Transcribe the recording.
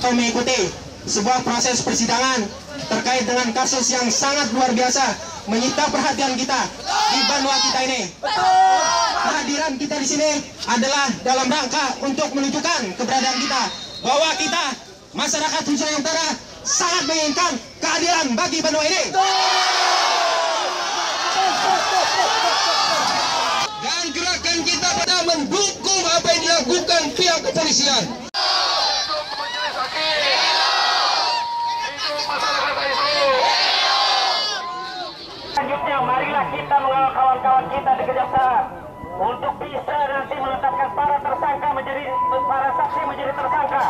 atau mengikuti sebuah proses persidangan terkait dengan kasus yang sangat luar biasa menyita perhatian kita di Banua kita ini. Kehadiran kita di sini adalah dalam rangka untuk menunjukkan keberadaan kita bahwa kita masyarakat Hujung Utara sangat menginginkan keadilan bagi Banua ini. dan gerakan kita pada mendukung apa yang dilakukan pihak kepolisian. Selanjutnya marilah kita mengawal kawan-kawan kita di kejaksaan untuk bisa nanti menetapkan para tersangka menjadi para saksi menjadi tersangka.